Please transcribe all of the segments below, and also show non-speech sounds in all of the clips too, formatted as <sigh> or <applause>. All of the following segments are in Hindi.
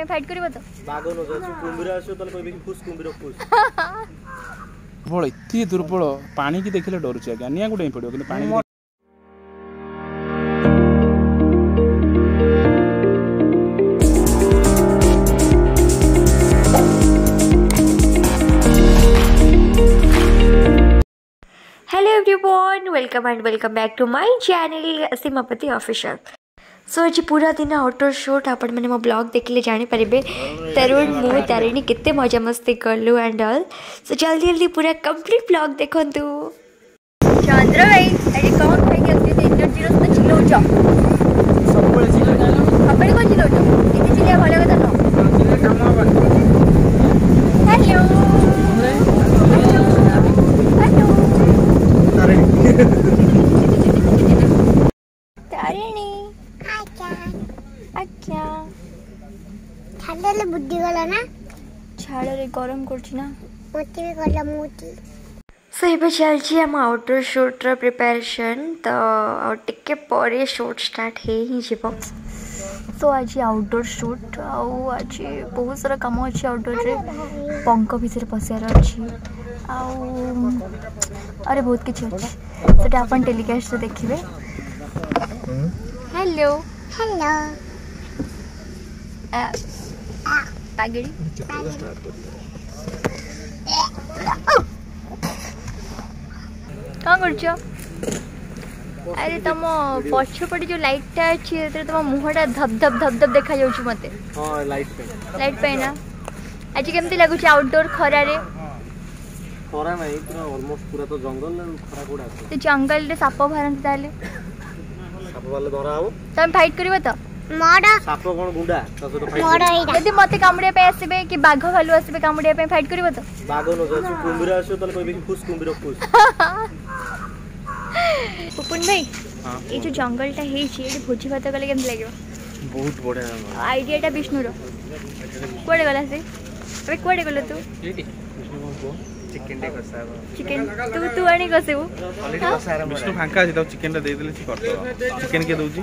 Hello everyone, welcome and welcome back to my channel, Simapati Official. सो आज पूरा दिन अटो सुट आपने मो ब्लग देखे जापर तरुण मु तारिणी के मजा मस्ती कलु एंड अल सो जल्दी जल्दी पूरा कम्प्लीट ब्लग देखु चंद्र भाई कौन खाई तो एनर्जी ছাড়লে বুদ্ধি গেল না ছাড়লে গরম করছি না মতি বি গলা মতি সো এবার চলছি আমার আউটডোর শোটর প্রিপারেশন তো আর টিকে পরে শোট স্টার্ট হয়ে ହିଁ ଯିବ তো আজ আউটডোর শুট আউ আজ বহুত সারা কাম আছে আউটডোরে পঙ্ক ভিতরে পশিয়ার আছে আউ আরে বহুত কিছু আছে সেটা আপন টেলিকাস্ট দেখবে হ্যালো হ্যালো টাগেরি କଣ କରୁଛ ଆରେ ତମ ପଛପଟେ ଯୋଉ ଲାଇଟଟା ଅଛି ସେଥିରେ ତମ ମୁହଁଟା ଧପ୍ ଧପ୍ ଧପ୍ ଧପ୍ ଦେଖାଯାଉଛି ମତେ ଲାଇଟ ପାଇଁ ନା ଆଜି କେମିତି ଲାଗୁଛି ଆଉଟଡୋର ଖରାରେ ଖରା ନାହିଁ ପୁରା ଅଲମୋଷ୍ଟ ପୁରା ତ ଜଙ୍ଗଲ ଖରା କୋଉଟା ଅଛି ଜଙ୍ଗଲରେ ସାପ ବାହାରନ୍ତି ତାହେଲେ ସାପ ବାହାରିଲେ ଧରା ହବ ତମେ ଫାଇଟ୍ କରିବ ତ ମଡ଼ ସାପ କ'ଣ ଗୁଣ୍ଡା ତା ସହିତ ମଡ଼ ହେଇଟା ଯଦି ମୋତେ କାମୁଡ଼ିବା ପାଇଁ ଆସିବେ କି ବାଘ ଭାଲୁ ଆସିବେ କାମୁଡ଼ିବା ପାଇଁ ଫାଇଟ୍ କରିବ ତ ବାଘ ନ ଯାଉଛି କୁମ୍ଭୀର ଆସିବ ତାହେଲେ କହିବେ କି ଫୁସ୍ କୁମ୍ଭୀର ଫୁସ୍ ପୁପୁନ ଭାଇ ଏଇ ଯୋଉ ଜଙ୍ଗଲଟା ହେଇଛି ଏଠି ଭୋଜି ଭାତ କଲେ କେମିତି ଲାଗିବ ବହୁତ ବଢ଼ିଆ ଆଇଡିଆଟା ବିଷ୍ଣୁର କୁଆଡ଼େ ଗଲା ସେ ଏବେ କୁଆଡ଼େ ଗଲ ତୁ চিকেন চিকেন তু তু আনি কষিবু বিষ্ণু ফাঙ্কা আছে তাও চিকেনটা দিয়ে দেলে সে করতে চিকেন কে দৌছি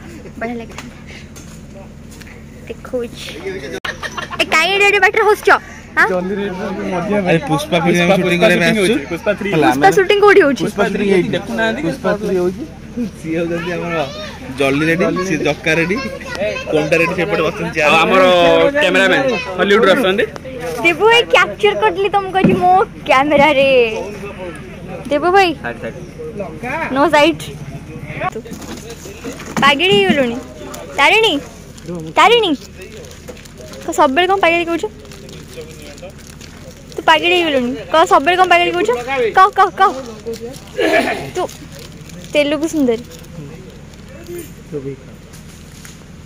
ବଢ଼ିଆ ଲାଗିଲା ଦେଖୁଛି କାଇଁ ରେଡି ବାଟରେ ହସୁଛ ପୁଷ୍ପା ଫିଲ୍ମ ସୁଟିଂ କରିବା ଆସୁଛୁ ପୁଷ୍ପା ସୁଟିଂ କୋଉଠି ହଉଛି ପୁଷ୍ପା 3 ଏଇଠି ଦେଖୁନାହାନ୍ତି ପୁଷ୍ପା 3 ହଉଛି ସିଏ ହଉଛନ୍ତି ଆମର ଜଲି ରେଡ୍ଡି ସିଏ ଜକା ରେଡ୍ଡି କୋଣ୍ଡା ରେଡ୍ଡି ସେପଟେ ବସନ୍ତି ଆଉ ଆମର କ୍ୟାମେରାମ୍ୟାନ୍ ହଲିଉଡରୁ ଆସୁଛନ୍ତି ଦେବୁ ଭାଇ କ୍ୟାପଚର କରିଲି ତମକୁ ଆଜି ମୋ କ୍ୟାମେରାରେ ଦେବୁ ଭାଇ नो साइड ପାଗିଡ଼ି ହେଇଗଲୁଣି ତାରିଣୀ ତାରିଣୀ କ'ଣ ସବୁବେଳେ କ'ଣ ପାଗିଡ଼ି କହୁଛୁ ତୁ ପାଗିଡ଼ି ହେଇଗଲୁଣି କହ ସବୁବେଳେ କ'ଣ ପାଗିଡ଼ି କହୁଛୁ କହ କହ କହ ତୁ ତେଲୁଗୁ ସୁନ୍ଦରୀ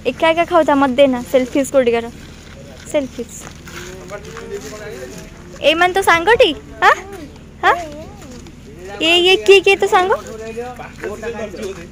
ଏକା ଏକା ଖାଉଥା ମୋତେ ଦେନା ସେଲ୍ଫିସ୍ କୋଟିକାର ସେଲ୍ଫିସ୍ ଏଇମାନେ ତୋ ସାଙ୍ଗଟି ହଁ ହଁ ଇଏ ଇଏ କିଏ କିଏ ତୋ ସାଙ୍ଗ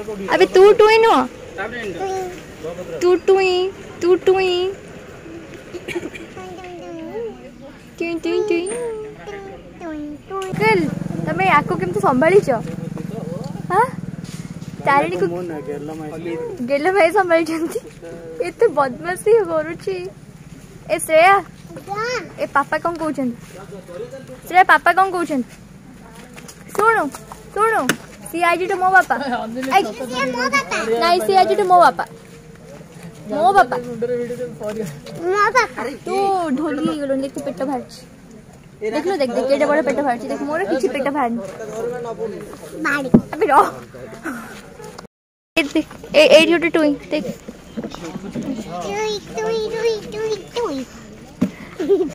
अबे तू टुई नो तू टुई तू टुई টুই টুই টুই গেল তুমি আকু কেমতে সম্ভালিছ হ্যাঁ তারিণী গেল ভাই সম্ভালিছন্তি এতে বদমাসি করুছি এ শ্রেয়া এ পাপা কম কৌছেন শ্রেয়া পাপা কম কৌছেন শুণু শুণু CID to ମୋ ବାପା ନାଇଁ CID to ମୋ ବାପା ମୋ ବାପା ତୁ ଢୋଲି ହେଇଗଲୁଣି ଦେଖି ପେଟ ବାହାରିଛି ଦେଖିଲୁ ଦେଖ ଦେଖ ଏଇଟା ବଡ ପେଟ ବାହାରିଛି ଦେଖ ମୋର କିଛି ପେଟ ବାହାରିନି ଏଇଠି ଗୋଟେ ଟୁଇଁ ଦେଖ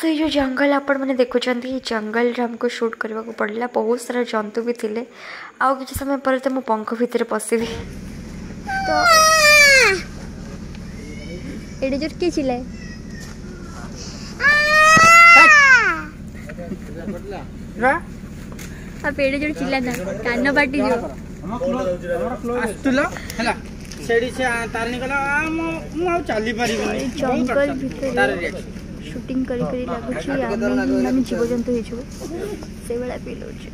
तो ये जंगल आप देखु जंगल आमको सुट करने को पड़ा बहुत सारा जंतु भी थे आउ कि समय पर मुझ पंख भितर पशी तो जो किए चिले आप पेड़ जो चिल्ला ना कान बाटी जो आस्तुला हला सेडी से तारनी गला मो मो चली पारी जंगल भीतर तार रे एक्टिंग करी करी लागछ कि हमें हमें जीव जंतु से बेला पी लउछ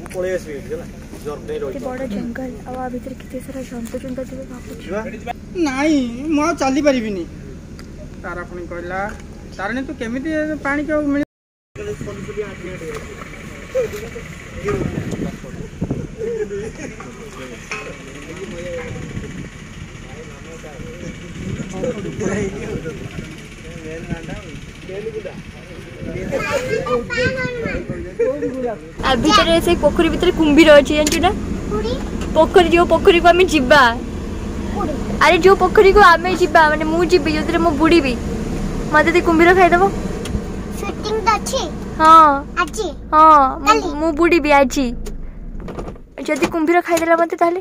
हम पळे आसी भेट गेला जोर दे रोई ते बडा जंगल आ आ भीतर किते सारा जंतु जंतु दिबे बापू नाही म चली परबिनि तार अपन कहला तारने तू केमिति पानी के मिल আর ভিতরে সেই পোখরী ভিতরে কুম্ভীর আছে জানছো না পোখরী যে পোখরীକୁ আমি ଯିବା আরে যে পোখরীକୁ আমি ଯିବା মানে ମୁଁ ଯିବି ଯେଉଁଥିରେ ମୁଁ ବୁଡ଼ିବି ମୋତେ ଯଦି କୁମ୍ଭୀର ଖାଇଦେବ ହଁ ହଁ ମୁଁ ବୁଡ଼ିବି ଆଜି ଯଦି କୁମ୍ଭୀର ଖାଇଦେଲା ମୋତେ ତାହେଲେ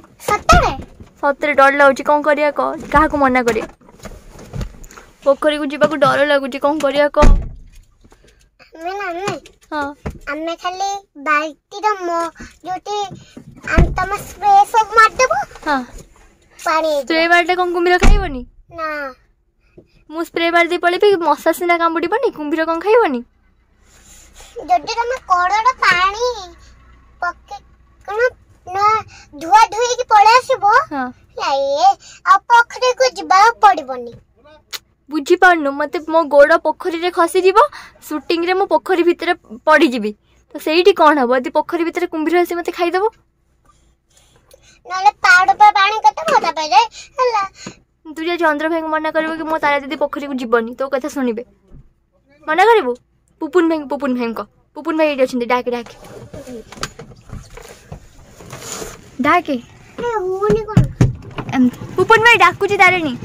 ସତରେ ଡର ଲାଗୁଛି କ'ଣ କରିବା କହ କାହାକୁ ମନା କରିବା ପୋଖରୀକୁ ଯିବାକୁ ଡର ଲାଗୁଛି କ'ଣ କରିବା କହ ଆମେ ଖାଲି ବାଲ୍ଟିର ଯୋଉଠି ତମ ସ୍ପ୍ରେ ସବୁ ମାରିଦେବ ପାଣି ସ୍ପ୍ରେ ମାରିଲେ କ'ଣ କୁମ୍ଭୀର ଖାଇବନି ନା ମୁଁ ସ୍ପ୍ରେ ମାରିଦେଇ ପଳେଇବି ମଶା ସିନା କାମୁଡ଼ିବନି କୁମ୍ଭୀର କ'ଣ ଖାଇବନି ଯଦି ତମେ କଡ଼ର ପାଣି କ'ଣ ଧୁଆ ଧୋଇକି ପଳେଇ ଆସିବ ଆଉ ପୋଖରୀକୁ ଯିବାକୁ ପଡ଼ିବନି ବୁଝିପାରୁନୁ ମୋତେ ମୋ ଗୋଡ଼ ପୋଖରୀରେ ଖସିଯିବ ସୁଟିଂରେ ମୁଁ ପୋଖରୀ ଭିତରେ ପଡ଼ିଯିବି ତ ସେଇଠି କ'ଣ ହେବ ଯଦି ପୋଖରୀ ଭିତରେ କୁମ୍ଭୀର ଆସି ମୋତେ ଖାଇଦେବ ନହେଲେ ପାହାଡ଼ ଉପରେ ପାଣି କେତେ ମଜା ହେଲା ତୁ ଯଦି ଚନ୍ଦ୍ର ଭାଇଙ୍କୁ ମନା କରିବୁ କି ମୋ ତାରା ଦିଦି ପୋଖରୀକୁ ଯିବନି ତୋ କଥା ଶୁଣିବେ ମନା କରିବୁ ପୁପୁନ ଭାଇ ପୁପୁନ ଭାଇଙ୍କ ପୁପୁନ ଭାଇ ଏଇଠି ଅଛନ୍ତି ଡାକେ ଡାକେ ଡାକେ ପୁପୁନ ଭାଇ ଡାକୁଛି ତାରିଣୀ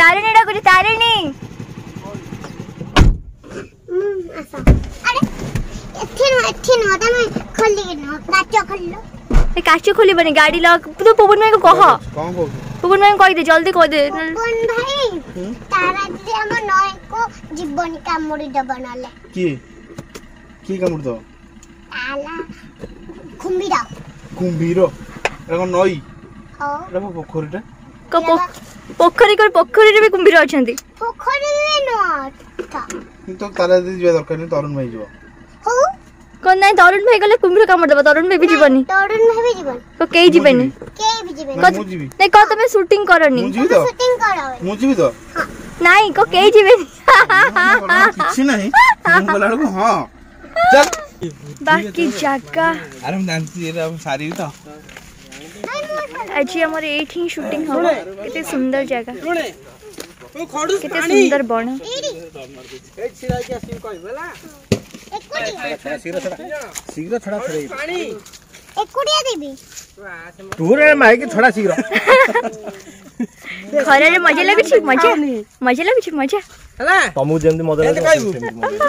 তারিণী ডাকুছি তারিণী କାଚ ଖୋଲିବନି ଗାଡି ଲକ୍ ତୁ ପବନ ଭାଇକୁ କହ ପବନ ଭାଇ କହିଦେ ଜଲ୍ଦି କହିଦେ ଭାଇ ତାରା ଦିଦି ଆମ ନଈକୁ ଯିବନି କାମୁଡି ଦବ ନହେଲେ କିଏ କିଏ କାମୁଡି ଦବ କୁମ୍ଭୀର କୁମ୍ଭୀର ଏଟା କଣ ନଈ ଏଟା ପୋଖରୀଟା ପୋଖରୀ କରି ପୋଖରୀରେ ବି କୁମ୍ଭୀର ଅଛନ୍ତି ତରୁଣ ଭାଇ ଗଲେ କୁମ୍ଭୀର କାମୁଡିଦବ ତରୁଣ ତରୁଣ ଭାଇ ବି ଯିବନି ତ କେହି ଯିବେନି ନାଇଁ କହ ତମେ ସୁଟିଂ କରନି ମୁଁ ନାଇଁ କହ କେହି ଯିବେନି ହଁ ବାକି ଜାଗା ସାରିବି ତ आज हमारे एट ही शूटिंग हम कितनी सुंदर जगह कितने सुंदर बण शीघ्र थोड़ा टूर माइक थोड़ा शीघ्र <laughs> खरारे मजा लगे मजा मजा लगे मजा ହେଲା ତମକୁ ଯେମିତି ମଜା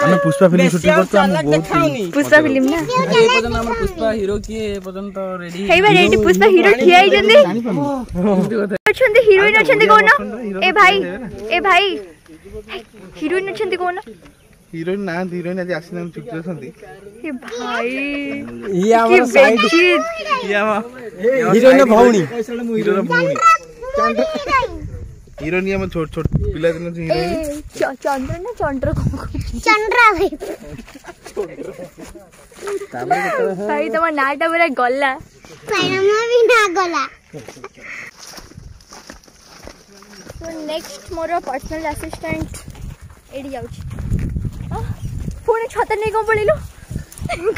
ଆମେ ପୁଷ୍ପା ଫିଲ୍ମ ସୁଟିଂ କରୁଛୁ ଆମେ ବହୁତ ପୁଷ୍ପା ଫିଲ୍ମ ନା ଏ ପର୍ଯ୍ୟନ୍ତ ଆମର ପୁଷ୍ପା ହିରୋ କିଏ ଏ ପର୍ଯ୍ୟନ୍ତ ରେଡି ହେଇବା ରେଡି ପୁଷ୍ପା ହିରୋ ଠିଆ ହେଇଛନ୍ତି ଅଛନ୍ତି ହିରୋଇନ ଅଛନ୍ତି କହୁନ ଏ ଭାଇ ଏ ଭାଇ ହିରୋଇନ ଅଛନ୍ତି କହୁନ ହିରୋଇନ ନାହାନ୍ତି ହିରୋଇନ ଆଜି ଆସିନାହାନ୍ତି ଛୁଟିରେ ଅଛନ୍ତି ଏ ଭାଇ ଇଏ ଆମର ସାଇଡ ଇଏ ଆମ ହିରୋଇନ ଭଉଣୀ ହିରୋର ଭଉଣୀ हीरो नहीं हम छोटे छोटे पिला चंद्र ना चंद्र चंद्र भाई तो मैं नाटा मेरा गल्ला पैनामा भी ना गल्ला तो नेक्स्ट मोरा पर्सनल असिस्टेंट एड़ी जाऊँ ची फोन नहीं कौन पड़े लो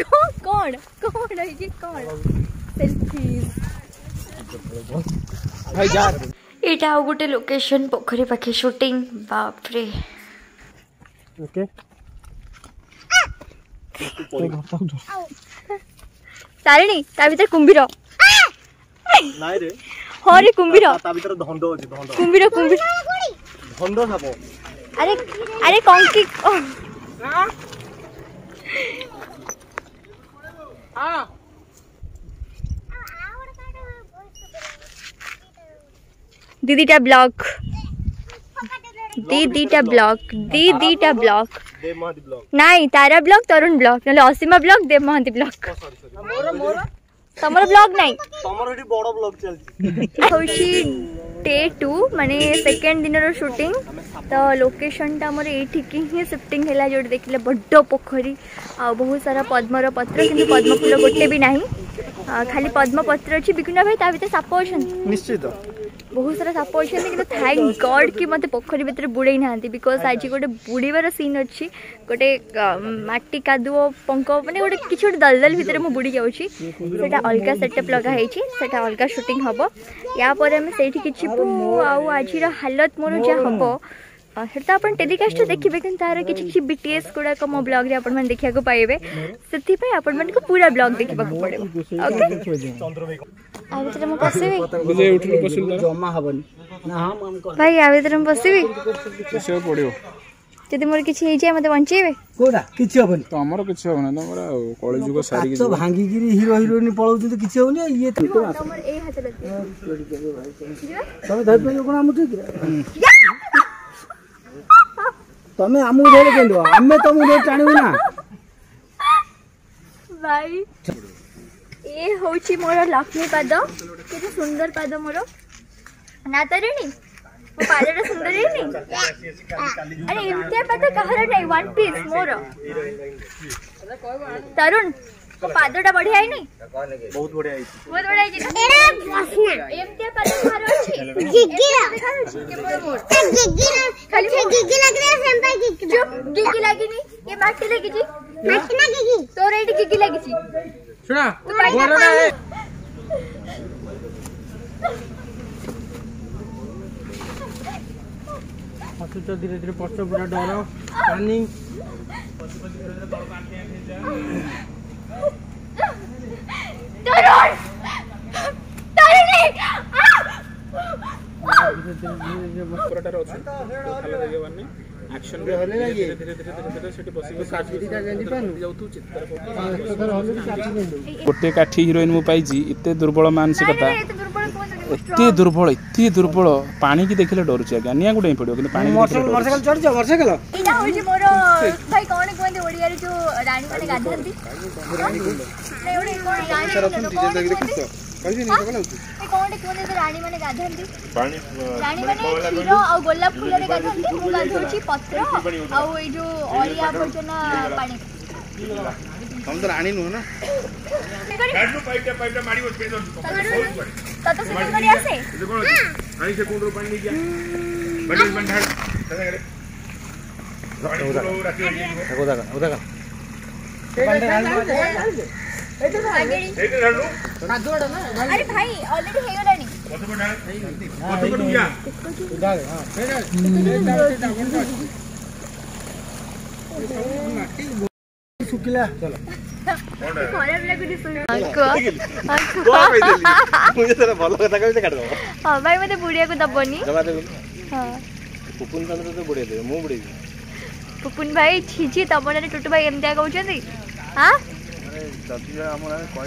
कौन कौन कौन है ये कौन सेल्फी भाई जा ଏଇଟା ଆଉ ଗୋଟେ ଲୋକେସନ୍ ପୋଖରୀ ପାଖେ ସୁଟିଂ ବାପରେ ଓକେ ତାରିଣୀ ତା ଭିତରେ କୁମ୍ଭୀର ନାଇଁ ରେ ହଁ ରେ କୁମ୍ଭୀର ତା ଭିତରେ ଧଣ୍ଡ ଅଛି ଧଣ୍ଡ କୁମ୍ଭୀର କୁମ୍ଭୀର ଧଣ୍ଡ ସାପ ଆରେ ଆରେ କଙ୍କି ହଁ দিদিটা ব্লগ দিদিটা ব্লগ দিদিটা ব্লগ নাই তারা ব্লগ তরুণ ব্লগ নহলে অসীমা ব্লগ দেব মহান্তি ব্লগ তোমার ব্লগ নাই তোমার বড় ব্লগ চলছে ডে টু মানে সেকেন্ড দিনর শুটিং তো লোকেশনটা আমার এইঠিকি হি সিফটিং হল যেটা দেখলে বড় পোখরী আহত সারা পদ্মর পত্র কিন্তু পদ্ম ফুল গোটে বি না খালি পদ্ম পত্র অছি বিকুনা ভাই তা ভিতরে সাপ অছেন নিশ্চিত ବହୁତ ସାରା ସାପ ଅଛନ୍ତି କିନ୍ତୁ ଥ୍ୟାଙ୍କ ଗଡ୍ କି ମୋତେ ପୋଖରୀ ଭିତରେ ବୁଡ଼େଇ ନାହାନ୍ତି ବିକଜ୍ ଆଜି ଗୋଟେ ବୁଡ଼ିବାର ସିନ୍ ଅଛି ଗୋଟେ ମାଟି କାଦୁଅ ପଙ୍କ ମାନେ ଗୋଟେ କିଛି ଗୋଟେ ଦଲଦଲ ଭିତରେ ମୁଁ ବୁଡ଼ି ଯାଉଛି ସେଟା ଅଲଗା ସେଟଅପ୍ ଲଗା ହେଇଛି ସେଟା ଅଲଗା ସୁଟିଂ ହେବ ୟା ପରେ ଆମେ ସେଇଠି କିଛି ସବୁ ଆଉ ଆଜିର ହାଲତ ମୋର ଯାହା ହବ সেটা আপনার টেলিকাস্ট দেখবে কিন্তু তার কিছু কিছু বিটিএস গুড়াক মো ব্লগ্রে আপনার দেখা পাইবে সেপাই আপনার পুরা ব্লগ দেখা পড়ে ওকে ভাই আ ভিতরে বসিবি जदि मोर किछ हे जाय मते बंचेबे कोडा किछ होबनी त हमरो किछ होबनी त हमरा कॉलेज जुग सारी किछ तो भांगी गिरी हीरो हीरो नि पळौ जदि किछ होनी ये त हमर ए हाथ लगे जदि जदि तमे धर पे कोन हम ठीक तमे हम उधर के दो हम में तमे नै टाणु ना भाई ए होछि मोर लक्ष्मी पाद के सुंदर पाद मोर नातरणी ପାଦଟା ସୁନ୍ଦର ହେଇନି ଆରେ ଏମିତିଆ ପାଦ କାହାର ନାହିଁ ୱାନ୍ ପିସ୍ ମୋର ତରୁଣ ମୋ ପାଦଟା ବଢିଆ ହେଇନି ବହୁତ ବଢିଆ ହେଇଛି ବହୁତ ବଢିଆ ହେଇଛି ଏମିତିଆ ପାଦ କାହାର ଅଛି ଗିଗି ଲାଗିନି ଏ ମାଟି ଲାଗିଛି ତୋର ଏଇଠି ଗିଗି ଲାଗିଛି ଶୁଣ हसुच धीरे धीरे पछ बुढा डर रनिङ গোটে কাঠি হিরোইন মু পাইছি এতে দুর্বল মানসিকতা ଏତେ ଦୁର୍ବଳ ଏତେ ଦୁର୍ବଳ ପାଣିକି ଦେଖିଲେ ଡରୁଛି ଆଜ୍ଞା ନିଆଁକୁ ଡେଇଁ ପଡ଼ିବ କିନ୍ତୁ ପାଣି ଏଇଟା ହଉଛି ମୋର ଭାଇ କଣ କୁହନ୍ତି ଓଡ଼ିଆରେ ଯୋଉ ରାଣୀମାନେ ଗାଧାନ୍ତି ନାଇଁ, ଆଉ ଗୋଲାପ ଫୁଲରେ ଗାଧାନ୍ତି ପତ୍ର ଆଉ ଏଇ ଯୋଉ ଅଳିଆ ଆବର୍ଜନା ପାଣି ತಮ್ದ್ರ ಆಣಿನು ಅನ ಕಡ್ಲು ಪೈಟ ಪೈಟ ಮಾಡಿ ಒಂದು ಪೇದ ಒಂದು ತತ ಸಿಕ್ಕಂ ಕರಿ ಆಸೆ ಇದುಕೊಳ್ಳು ಕೈ ಸೆಕೊಂಡ್ರು ಬಣ್ಣಿ ಗ್ಯಾ ಬಣ್ಣಿ ಬಂಡಾಳ ತದಗರೆ ಹೋದಾಗ ಹೋದಾಗ अरे भाई ऑलरेडी है ऑलरेडी कत कट गया उधर हां फिर শুকিলা ଦବନି ପୁପୁନ ତମେ ଭାଇ ଛିଛି ତମ ନାଁରେ ଭାଇ ଏମିତିଆ କହୁଛନ୍ତି ହଁ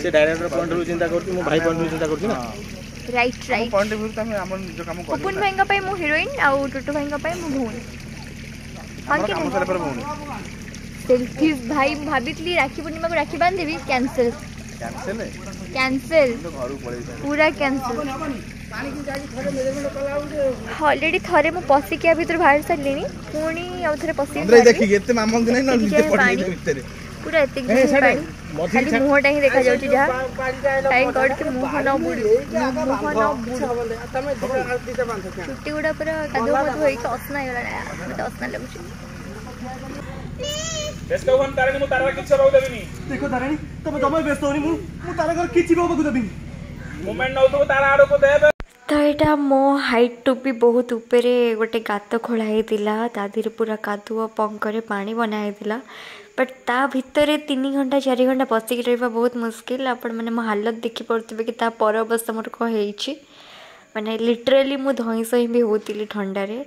ସେ ଚିନ୍ତା କରୁଛି ମୁଁ ଭାଇ ପଏଣ୍ଟ ଚିନ୍ତା କରୁଛି ରାଇଟ୍ ରାଇଟ୍ ପଏଣ୍ଟ ରୁ ତମେ ଭାଇଙ୍କ ପାଇଁ ମୁଁ ହିରୋଇନ ଆଉ ଟୁଟୁ ଭାଇଙ୍କ ପାଇଁ ମୁଁ ଭଉଣୀ ଆମର କାମ ଭଉଣୀ सेल्फीज भाई भाभी राखी पूर्णिमा को राखी बांध देवी कैंसिल कैंसिल कैंसिल पूरा कैंसिल ऑलरेडी थरे मु पसी के भीतर बाहर सारलेनी पुणी आउ थरे पसी अंदर देखि एते मामंग नै न नीचे पड़ी भीतर पूरा एते के पानी खाली मुहटा ही देखा जाउची जा थैंक गॉड के मुह न बुड मुह न बुड तमे छुट्टी गुडा पूरा कादो मधु होई के असना होला ना मते असना लगुची ବ୍ୟସ୍ତ ହୁଅନି ତାରିଣୀ ମୁଁ ତାର କିଛି ହେବାକୁ ଦେବିନି ଦେଖ ତାରିଣୀ ତମେ ଜମା ବ୍ୟସ୍ତ ହଉନି ମୁଁ ମୁଁ ତାର ଘର କିଛି ବି ହେବାକୁ ଦେବିନି ମୁମେଣ୍ଟ ନଉଥିବୁ ତାର ଆଡ଼କୁ ଦେବେ ତ ଏଇଟା ମୋ ହାଇଟ୍ରୁ ବି ବହୁତ ଉପରେ ଗୋଟେ ଗାତ ଖୋଳା ହେଇଥିଲା ତା ଦେହରେ ପୁରା କାଦୁଅ ପଙ୍କରେ ପାଣି ବନା ହେଇଥିଲା ବଟ୍ ତା ଭିତରେ ତିନି ଘଣ୍ଟା ଚାରି ଘଣ୍ଟା ବସିକି ରହିବା ବହୁତ ମୁସ୍କିଲ ଆପଣମାନେ ମୋ ହାଲତ ଦେଖିପାରୁଥିବେ କି ତା ପର ଅବସ୍ଥା ମୋର କ'ଣ ହେଇଛି ମାନେ ଲିଟରାଲି ମୁଁ ଧଇଁ ସଇଁ ବି ହେଉଥିଲି ଥଣ୍ଡାରେ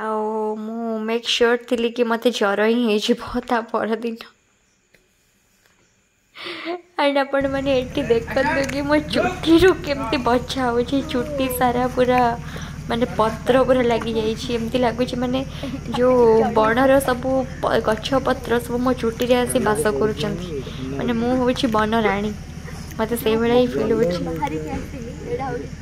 ଆଉ ମୁଁ ମେକ୍ ସିଓର୍ ଥିଲି କି ମୋତେ ଜ୍ୱର ହିଁ ହେଇଯିବ ତା ପରଦିନ ଆଣ୍ଡ ଆପଣମାନେ ଏଠି ଦେଖନ୍ତୁ କି ମୋ ଚୁଟିରୁ କେମିତି ବଛା ହେଉଛି ଚୁଟି ସାରା ପୁରା ମାନେ ପତ୍ର ପୁରା ଲାଗିଯାଇଛି ଏମିତି ଲାଗୁଛି ମାନେ ଯେଉଁ ବଣର ସବୁ ଗଛ ପତ୍ର ସବୁ ମୋ ଚୁଟିରେ ଆସି ବାସ କରୁଛନ୍ତି ମାନେ ମୁଁ ହେଉଛି ବନରାଣୀ ମୋତେ ସେଇଭଳିଆ ହିଁ ଫିଲ୍ ହେଉଛି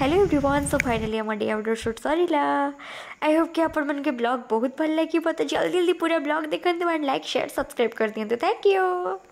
हेलो एवरीवन सो फाइनली हमारे डे शूट सॉरी ला आई होप कि आप मन के ब्लॉग बहुत भल लगी पता जल्दी जल्दी पूरा ब्लॉग देखते हैं लाइक शेयर सब्सक्राइब कर दिए तो थैंक यू